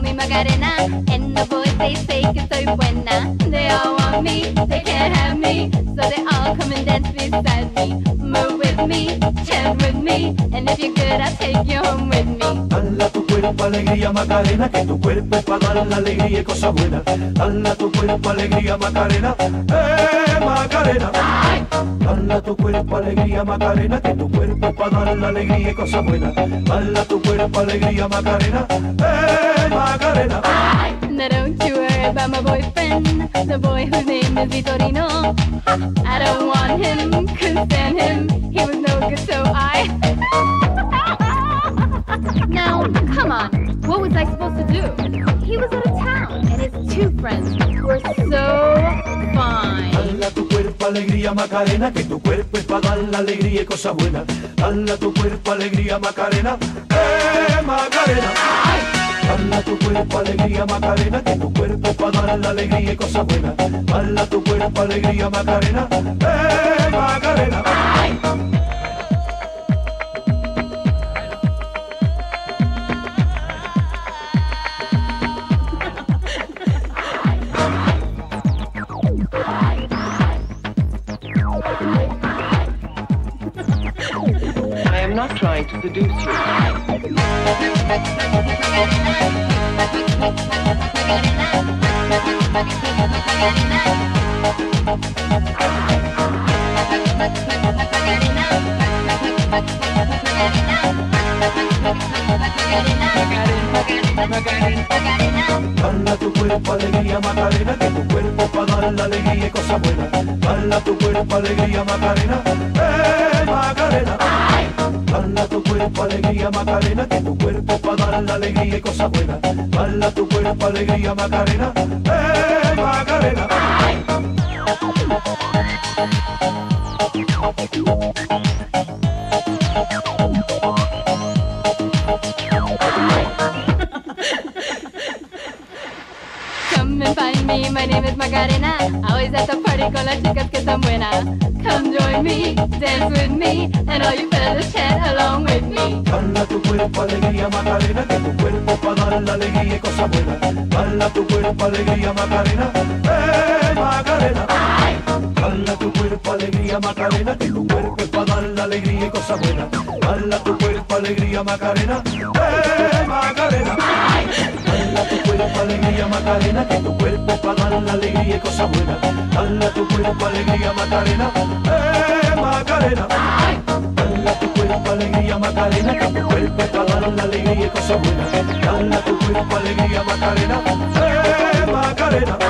Macarena. And the boys they say que soy buena. They all want me, they can't have me, so they all come and dance beside me. Move with me, chant with me, and if you're good, I'll take you home with me. Cuerpo alegría Macarena, que tu cuerpo para dar la alegría y cosas buenas. Dala tu cuerpo alegría Macarena, eh Macarena. Dala tu cuerpo alegría Macarena, que tu cuerpo para dar la alegría y cosas buenas. Dala tu cuerpo alegría Macarena, eh Macarena. Now don't you worry about my boyfriend, the boy whose name is Vitorino. I don't want him, couldn't stand him, he was no good, so I. come on, what was I supposed to do? He was out of town, and his two friends were so fine. Dala tu cuerpo alegría Macarena, que tu cuerpo es para dar la alegría y. Dala tu cuerpo alegría Macarena, eh Macarena. Dala tu cuerpo alegría Macarena, que tu cuerpo es para dar la alegría y. Dala tu cuerpo alegría Macarena, eh Macarena. I am not trying to seduce you. Tu cuerpo alegría Macarena, que tu cuerpo para dar la alegría y cosas buenas. Dala tu cuerpo alegría Macarena, eh Macarena. Dala tu cuerpo alegría Macarena, que tu cuerpo para dar la alegría y cosas buenas. Dala tu cuerpo alegría Macarena, eh Macarena. Find me, my name is Macarena. Always at the party con las chicas que están buenas. Come join me, dance with me, and all you fellas chat along with me. Dala tu cuerpo alegría Macarena, que tu cuerpo para dar la alegría y cosas buenas. Dala tu cuerpo alegría Macarena, eh Macarena. Dala tu cuerpo alegría Macarena, que tu cuerpo es para dar la alegría y cosas buenas. Dala tu cuerpo alegría Macarena, eh Macarena. Cuerpo alegría Macarena, que tu cuerpo para dar la alegría y cosas buenas. Dala tu cuerpo alegría Macarena, eh Macarena. Dala tu cuerpo alegría Macarena, que tu cuerpo para dar la alegría y cosas buenas. Dala tu cuerpo alegría Macarena, eh Macarena.